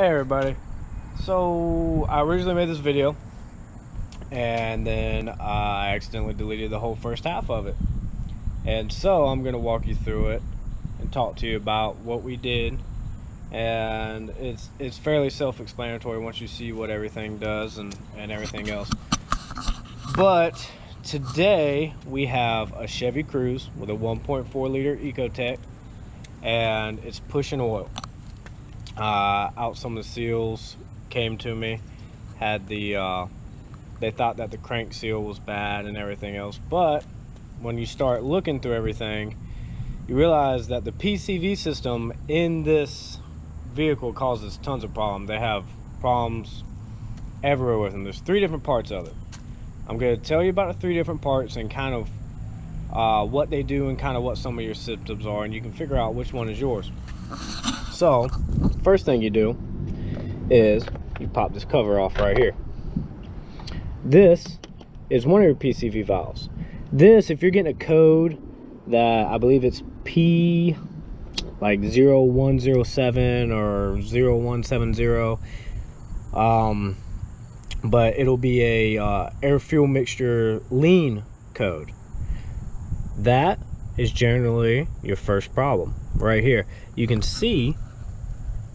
Hey everybody. So I originally made this video and then I accidentally deleted the whole first half of it. And so I'm going to walk you through it and talk to you about what we did and it's it's fairly self-explanatory once you see what everything does and, and everything else. But today we have a Chevy Cruze with a 1.4 liter Ecotec and it's pushing oil uh, out some of the seals came to me had the uh, they thought that the crank seal was bad and everything else but when you start looking through everything you realize that the PCV system in this vehicle causes tons of problems. They have problems everywhere with them. There's three different parts of it. I'm going to tell you about the three different parts and kind of uh, what they do and kind of what some of your symptoms are and you can figure out which one is yours. So first thing you do is you pop this cover off right here. This is one of your PCV valves this if you're getting a code that I believe it's P like 0107 or 0170 um but it'll be a uh, air fuel mixture lean code. That is generally your first problem right here. You can see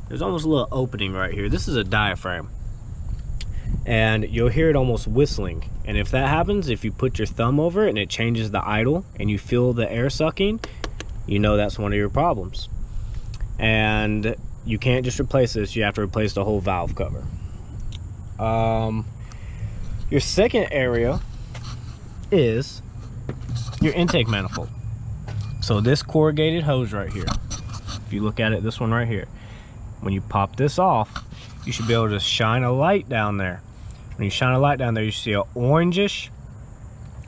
there's almost a little opening right here. This is a diaphragm. And you'll hear it almost whistling. And if that happens if you put your thumb over it and it changes the idle and you feel the air sucking you know that's one of your problems. And you can't just replace this. You have to replace the whole valve cover. Um, your second area is your intake manifold. So this corrugated hose right here if you look at it this one right here when you pop this off you should be able to shine a light down there. When you shine a light down there you see a orangish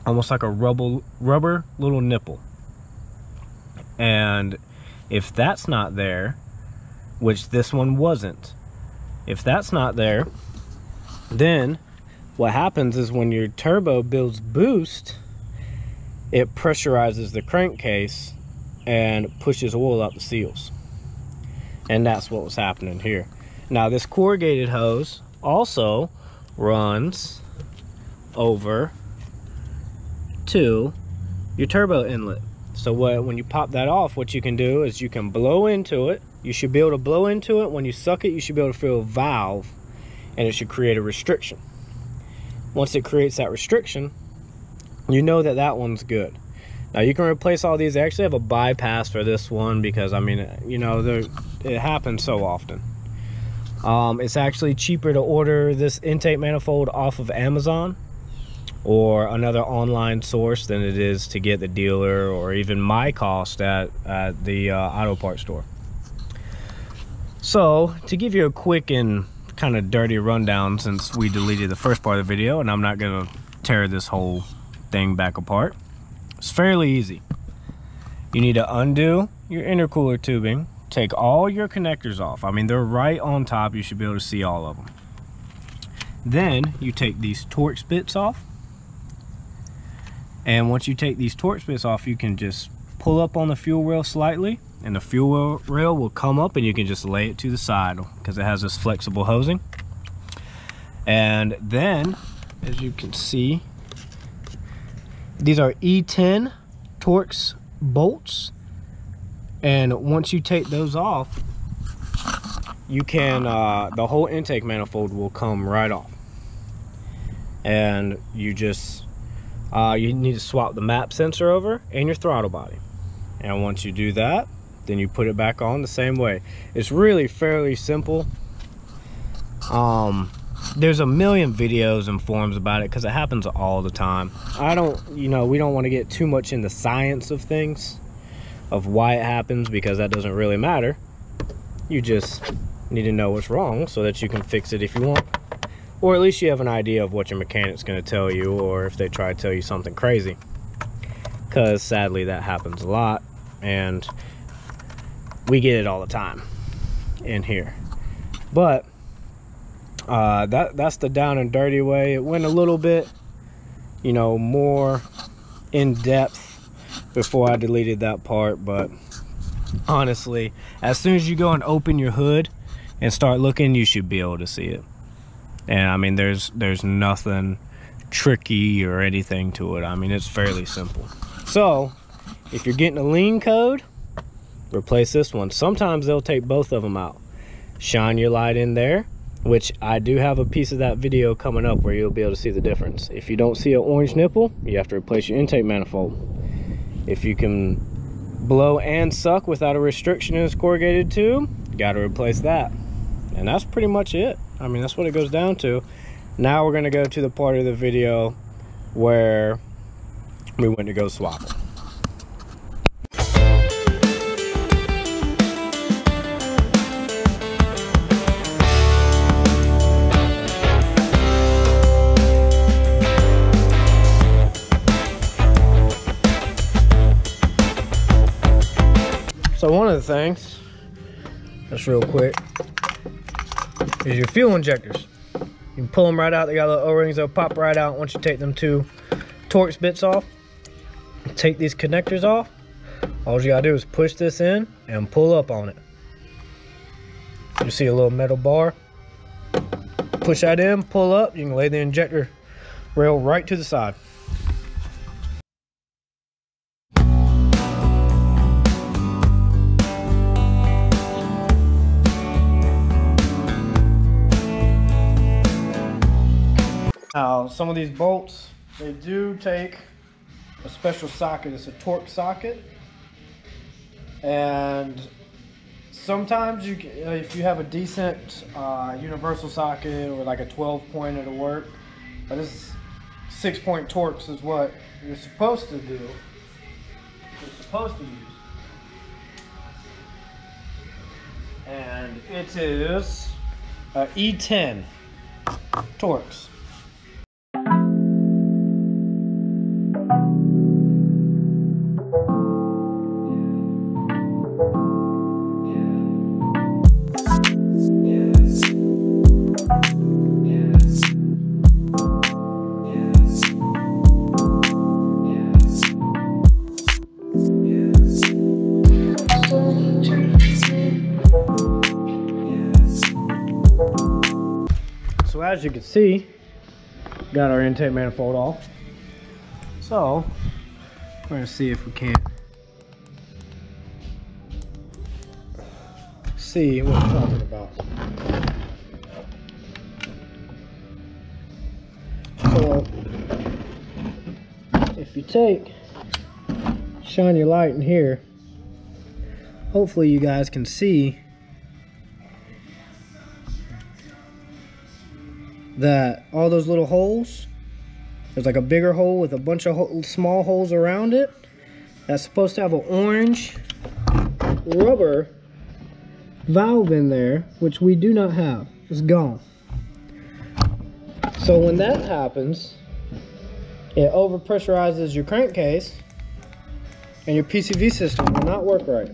almost like a rubber rubber little nipple. And if that's not there which this one wasn't if that's not there then what happens is when your turbo builds boost it pressurizes the crankcase and pushes oil out the seals and that's what was happening here. Now this corrugated hose also runs over to your turbo inlet. So what when you pop that off what you can do is you can blow into it. You should be able to blow into it. When you suck it you should be able to feel a valve and it should create a restriction. Once it creates that restriction you know that that one's good. Now you can replace all these. I actually have a bypass for this one because I mean you know it happens so often um, it's actually cheaper to order this intake manifold off of Amazon or another online source than it is to get the dealer or even my cost at, at the uh, auto parts store. So to give you a quick and kind of dirty rundown since we deleted the first part of the video and I'm not going to tear this whole thing back apart. It's fairly easy. You need to undo your intercooler tubing, take all your connectors off. I mean, they're right on top. You should be able to see all of them. Then you take these Torx bits off. And once you take these Torx bits off, you can just pull up on the fuel rail slightly and the fuel rail will come up and you can just lay it to the side because it has this flexible hosing. And then, as you can see, these are E10 Torx bolts. And once you take those off, you can, uh, the whole intake manifold will come right off. And you just, uh, you need to swap the map sensor over and your throttle body. And once you do that, then you put it back on the same way. It's really fairly simple. Um, there's a million videos and forums about it because it happens all the time. I don't, you know, we don't want to get too much in the science of things, of why it happens, because that doesn't really matter. You just need to know what's wrong so that you can fix it if you want. Or at least you have an idea of what your mechanic's going to tell you, or if they try to tell you something crazy. Because sadly, that happens a lot. And we get it all the time in here. But uh, that that's the down and dirty way. It went a little bit, you know, more in depth before I deleted that part. But honestly, as soon as you go and open your hood, and start looking, you should be able to see it. And I mean, there's there's nothing tricky or anything to it. I mean, it's fairly simple. So, if you're getting a lean code, replace this one. Sometimes they'll take both of them out. Shine your light in there, which I do have a piece of that video coming up where you'll be able to see the difference. If you don't see an orange nipple, you have to replace your intake manifold. If you can blow and suck without a restriction in this corrugated tube, got to replace that. And that's pretty much it. I mean, that's what it goes down to. Now we're gonna go to the part of the video where we went to go swap them. Things, just real quick, is your fuel injectors. You can pull them right out. They got little O-rings. They'll pop right out once you take them two Torx bits off. Take these connectors off. All you gotta do is push this in and pull up on it. You see a little metal bar. Push that in, pull up. You can lay the injector rail right to the side. Some of these bolts, they do take a special socket. It's a Torx socket. And sometimes you, if you have a decent uh, universal socket or like a 12 point, it'll work. But this six point Torx is what you're supposed to do. You're supposed to use. And it is a E10 Torx. See, got our intake manifold off. So we're gonna see if we can't see what we're talking about. So if you take, shine your light in here, hopefully you guys can see that all those little holes, there's like a bigger hole with a bunch of ho small holes around it. That's supposed to have an orange rubber valve in there, which we do not have. It's gone. So when that happens, it overpressurizes your crankcase and your PCV system will not work right.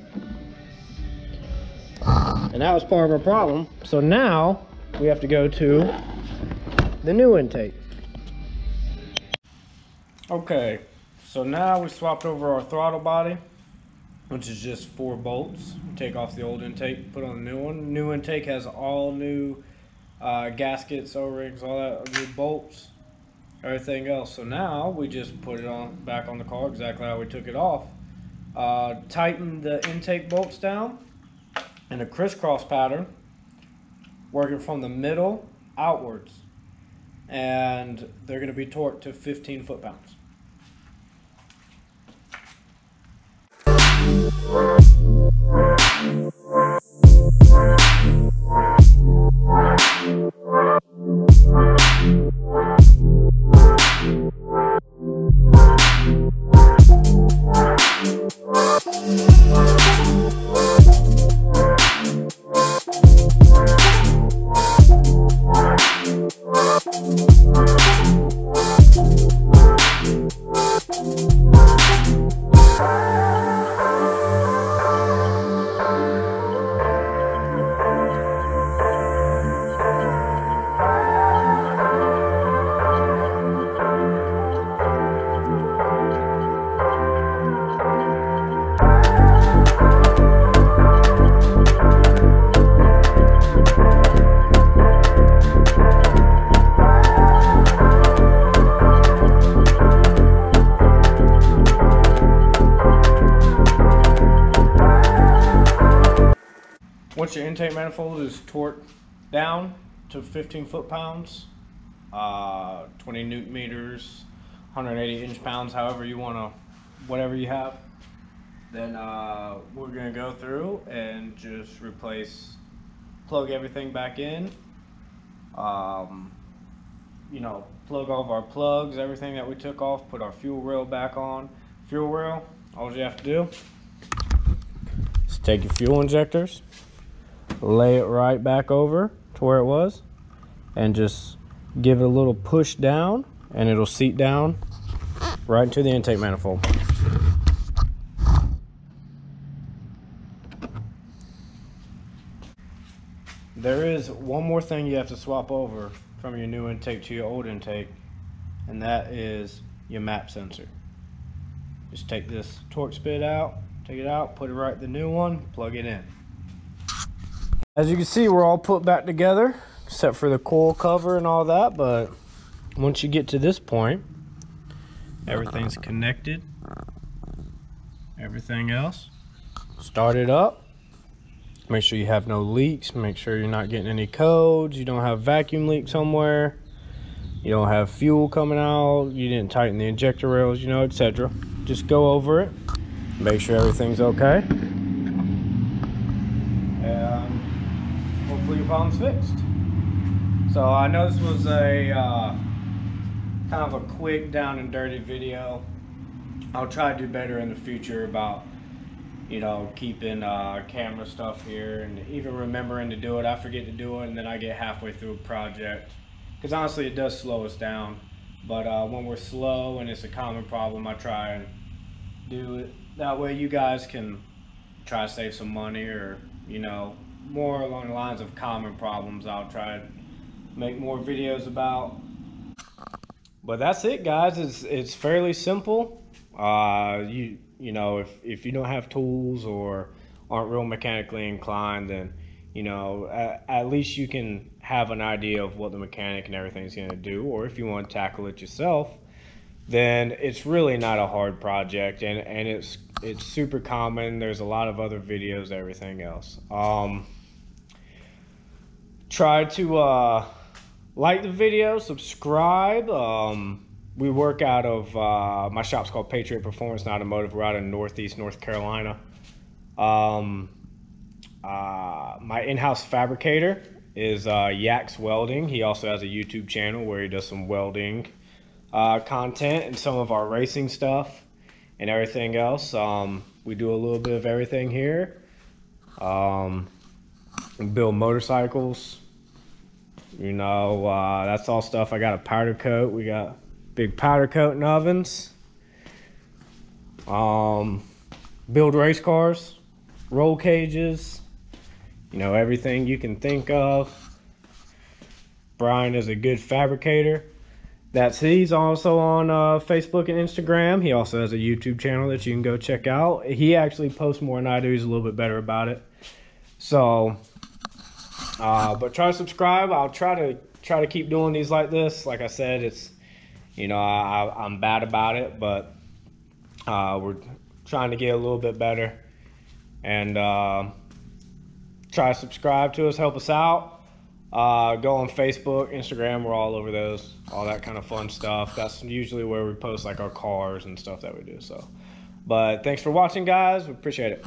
And that was part of our problem. So now we have to go to the new intake. Okay, so now we swapped over our throttle body, which is just four bolts. Take off the old intake, put on the new one. New intake has all new uh, gaskets, O-rings, all that new bolts, everything else. So now we just put it on back on the car exactly how we took it off. Uh, tighten the intake bolts down in a crisscross pattern, working from the middle outwards and they're going to be torqued to 15 foot-pounds. Intake manifold is torqued down to 15 foot-pounds, uh, 20 newton meters, 180 inch-pounds, however you want to, whatever you have. Then uh, we're going to go through and just replace, plug everything back in. Um, you know, plug all of our plugs, everything that we took off, put our fuel rail back on. Fuel rail, all you have to do is take your fuel injectors, lay it right back over to where it was, and just give it a little push down, and it'll seat down right into the intake manifold. There is one more thing you have to swap over from your new intake to your old intake, and that is your map sensor. Just take this Torx bit out, take it out, put it right the new one, plug it in. As you can see, we're all put back together, except for the coil cover and all that, but once you get to this point, everything's connected. Everything else, start it up. Make sure you have no leaks. Make sure you're not getting any codes. You don't have vacuum leak somewhere. You don't have fuel coming out. You didn't tighten the injector rails, you know, etc. Just go over it. Make sure everything's okay. And hopefully your problem's fixed. So I know this was a uh, kind of a quick down and dirty video. I'll try to do better in the future about you know, keeping uh, camera stuff here and even remembering to do it. I forget to do it and then I get halfway through a project. Because honestly, it does slow us down. But uh, when we're slow and it's a common problem, I try and do it. That way you guys can try to save some money or, you know, more along the lines of common problems I'll try to make more videos about. But that's it, guys. It's, it's fairly simple. Uh, you you know, if, if you don't have tools or aren't real mechanically inclined, then, you know, at, at least you can have an idea of what the mechanic and everything's going to do. Or if you want to tackle it yourself, then it's really not a hard project and, and it's it's super common. There's a lot of other videos, everything else. Um, try to uh, like the video, subscribe. Um, we work out of uh, my shop's called Patriot Performance and Automotive. We're out in Northeast North Carolina. Um, uh, my in-house fabricator is uh, Yaks Welding. He also has a YouTube channel where he does some welding uh, content and some of our racing stuff and everything else. Um, we do a little bit of everything here. Um, build motorcycles. You know, uh, that's all stuff. I got a powder coat. We got big powder coating ovens. Um, build race cars, roll cages, you know, everything you can think of. Brian is a good fabricator. That's he's also on uh, Facebook and Instagram. He also has a YouTube channel that you can go check out. He actually posts more than I do. He's a little bit better about it. So, uh, but try to subscribe. I'll try to try to keep doing these like this. Like I said, it's you know, I, am bad about it, but uh, we're trying to get a little bit better. And uh, try to subscribe to us, help us out. Uh, go on Facebook, Instagram, we're all over those, all that kind of fun stuff. That's usually where we post like our cars and stuff that we do. So, but thanks for watching, guys. We appreciate it.